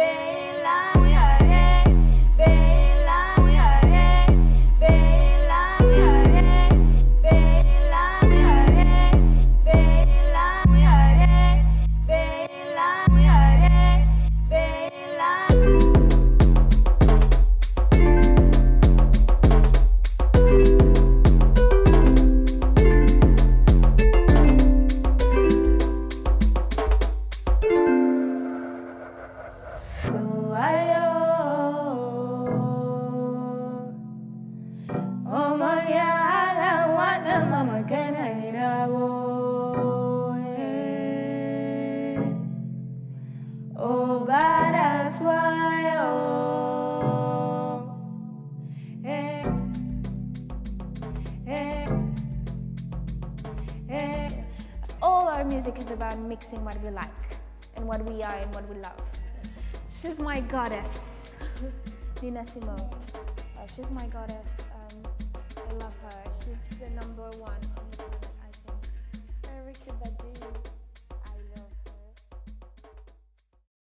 Bella, eh, eh, eh. All our music is about mixing what we like and what we are and what we love. She's my goddess, Nina Simone. Uh, she's my goddess. I love her. She's the number one on